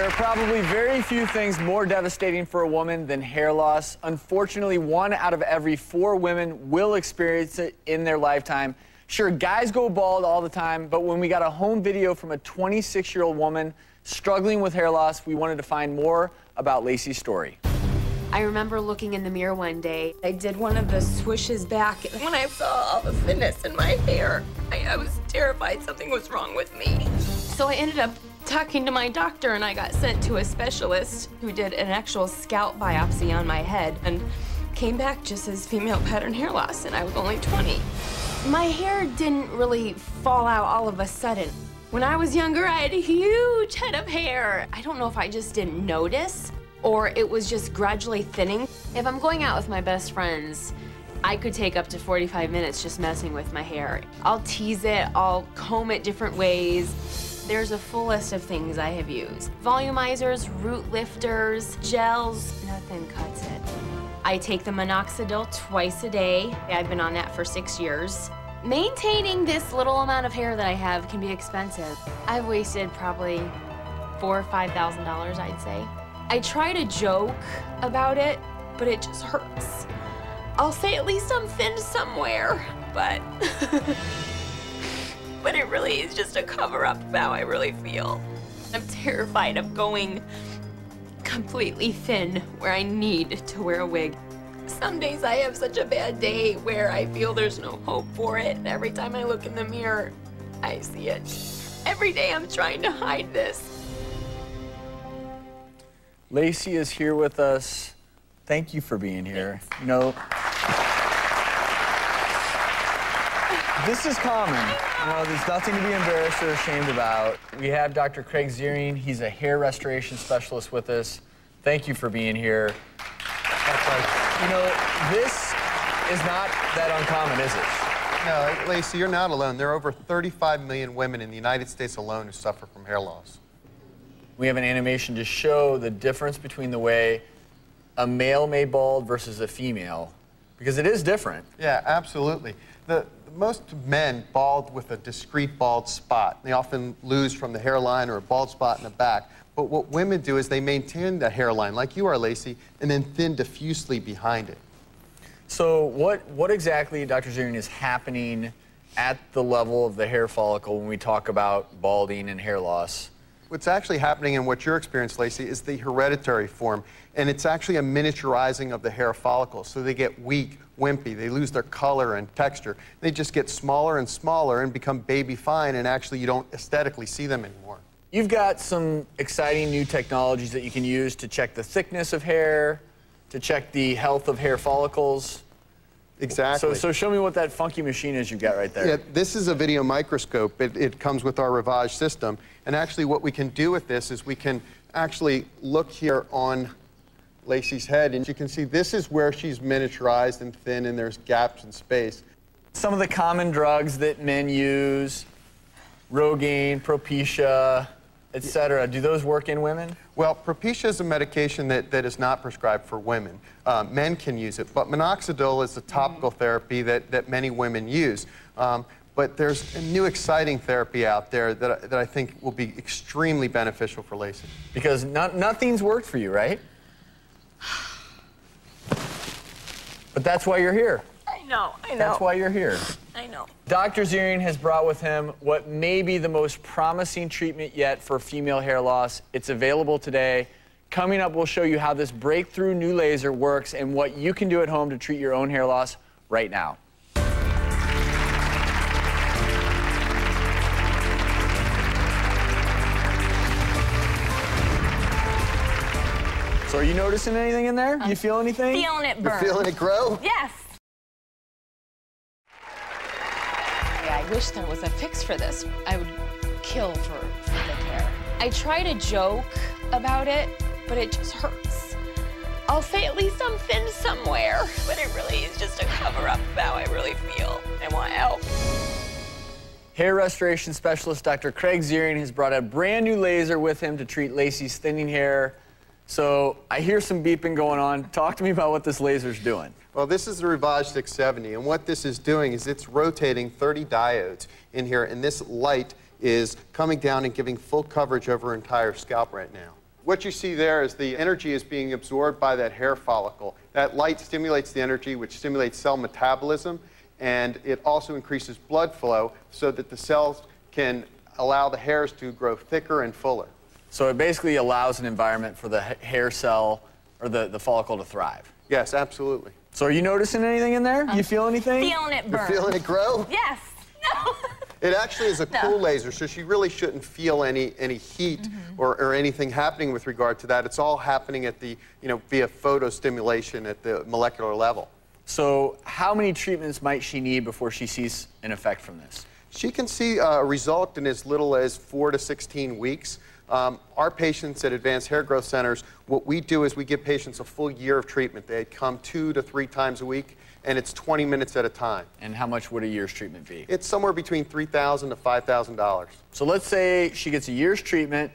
There are probably very few things more devastating for a woman than hair loss. Unfortunately, one out of every four women will experience it in their lifetime. Sure, guys go bald all the time, but when we got a home video from a 26 year old woman struggling with hair loss, we wanted to find more about Lacey's story. I remember looking in the mirror one day. I did one of the swishes back. and When I saw all the thinness in my hair, I, I was terrified something was wrong with me. So I ended up talking to my doctor and I got sent to a specialist who did an actual scalp biopsy on my head and came back just as female pattern hair loss and I was only 20. My hair didn't really fall out all of a sudden. When I was younger, I had a huge head of hair. I don't know if I just didn't notice or it was just gradually thinning. If I'm going out with my best friends, I could take up to 45 minutes just messing with my hair. I'll tease it, I'll comb it different ways. There's a full list of things I have used. Volumizers, root lifters, gels, nothing cuts it. I take the minoxidil twice a day. I've been on that for six years. Maintaining this little amount of hair that I have can be expensive. I've wasted probably four or five thousand dollars, I'd say. I try to joke about it, but it just hurts. I'll say at least I'm thin somewhere, but but it really is just a cover up of how I really feel. I'm terrified of going completely thin where I need to wear a wig. Some days I have such a bad day where I feel there's no hope for it. And every time I look in the mirror, I see it. Every day I'm trying to hide this. Lacey is here with us. Thank you for being here. You know, this is common. You know, there's nothing to be embarrassed or ashamed about. We have Dr. Craig Ziering. He's a hair restoration specialist with us. Thank you for being here. You know, this is not that uncommon, is it? No, Lacey, you're not alone. There are over 35 million women in the United States alone who suffer from hair loss. We have an animation to show the difference between the way a male may bald versus a female, because it is different. Yeah, absolutely. The, most men bald with a discrete bald spot. They often lose from the hairline or a bald spot in the back. But what women do is they maintain the hairline, like you are, Lacey, and then thin diffusely behind it. So what, what exactly, Dr. Ziering, is happening at the level of the hair follicle when we talk about balding and hair loss? What's actually happening in what you're experiencing, Lacey, is the hereditary form. And it's actually a miniaturizing of the hair follicles. So they get weak, wimpy, they lose their color and texture. They just get smaller and smaller and become baby fine, and actually you don't aesthetically see them anymore. You've got some exciting new technologies that you can use to check the thickness of hair, to check the health of hair follicles. Exactly. So, so show me what that funky machine is you've got right there. Yeah, this is a video microscope. It, it comes with our Rivage system. And actually what we can do with this is we can actually look here on Lacey's head, and you can see this is where she's miniaturized and thin, and there's gaps in space. Some of the common drugs that men use, Rogaine, Propecia, etc. Do those work in women? Well, Propecia is a medication that, that is not prescribed for women. Uh, men can use it, but minoxidil is a topical therapy that, that many women use. Um, but there's a new exciting therapy out there that, that I think will be extremely beneficial for Lacey. Because not, nothing's worked for you, right? But that's why you're here. I know, I know. That's why you're here. I know. Dr. Ziering has brought with him what may be the most promising treatment yet for female hair loss. It's available today. Coming up, we'll show you how this breakthrough new laser works and what you can do at home to treat your own hair loss right now. So are you noticing anything in there? you feel anything? Feeling it burn. You're feeling it grow? Yes. Yeah, I wish there was a fix for this. I would kill for, for thick hair. I try to joke about it, but it just hurts. I'll say at least I'm thin somewhere, but it really is just a cover up of how I really feel. I want help. Hair restoration specialist Dr. Craig Ziering has brought a brand new laser with him to treat Lacey's thinning hair. So I hear some beeping going on. Talk to me about what this laser's doing. Well, this is the Rivage 670, and what this is doing is it's rotating 30 diodes in here, and this light is coming down and giving full coverage over entire scalp right now. What you see there is the energy is being absorbed by that hair follicle. That light stimulates the energy, which stimulates cell metabolism, and it also increases blood flow so that the cells can allow the hairs to grow thicker and fuller. So it basically allows an environment for the hair cell or the, the follicle to thrive. Yes, absolutely. So are you noticing anything in there? you feel anything? Feeling it burn. You're feeling it grow? Yes. No. It actually is a no. cool laser, so she really shouldn't feel any, any heat mm -hmm. or, or anything happening with regard to that. It's all happening at the, you know, via photostimulation at the molecular level. So how many treatments might she need before she sees an effect from this? She can see a result in as little as four to 16 weeks. Um, our patients at Advanced Hair Growth Centers, what we do is we give patients a full year of treatment. They come two to three times a week and it's 20 minutes at a time. And how much would a year's treatment be? It's somewhere between $3,000 to $5,000. So let's say she gets a year's treatment,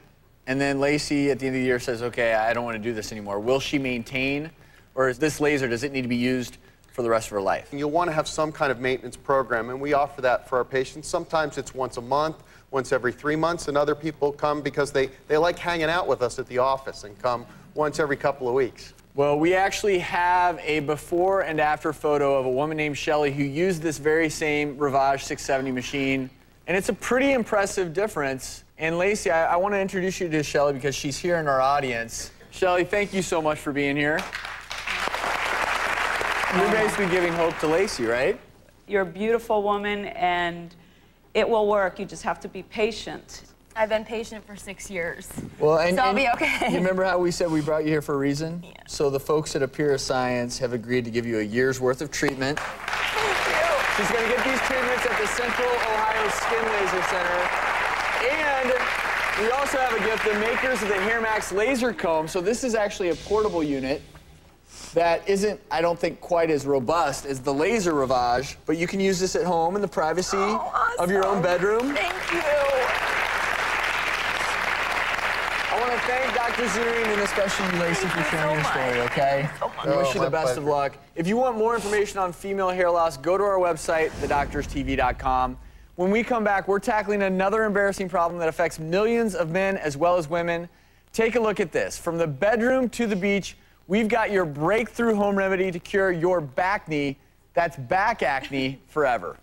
and then Lacey at the end of the year says, okay, I don't want to do this anymore. Will she maintain, or is this laser, does it need to be used for the rest of her life? You'll want to have some kind of maintenance program, and we offer that for our patients. Sometimes it's once a month, once every three months, and other people come because they, they like hanging out with us at the office and come once every couple of weeks. Well, we actually have a before and after photo of a woman named Shelly who used this very same Rivage 670 machine. And it's a pretty impressive difference. And Lacey, I, I want to introduce you to Shelly because she's here in our audience. Shelly, thank you so much for being here. You're basically giving hope to Lacey, right? You're a beautiful woman, and it will work. You just have to be patient. I've been patient for six years. Well, and, so I'll be okay. You remember how we said we brought you here for a reason? Yeah. So the folks at Apira Science have agreed to give you a year's worth of treatment. Thank you. She's going to get these treatments at the Central Ohio Skin Laser Center. And we also have a gift, the makers of the HairMax Laser Comb. So this is actually a portable unit that isn't, I don't think, quite as robust as the laser Rivage, but you can use this at home in the privacy oh, awesome. of your own bedroom. Thank you. I want to thank Dr. Ziering and especially Lacey for sharing so your story, okay? So we wish you the oh, best pleasure. of luck. If you want more information on female hair loss, go to our website, thedoctorstv.com. When we come back, we're tackling another embarrassing problem that affects millions of men as well as women. Take a look at this. From the bedroom to the beach, we've got your breakthrough home remedy to cure your bacne. That's back acne forever.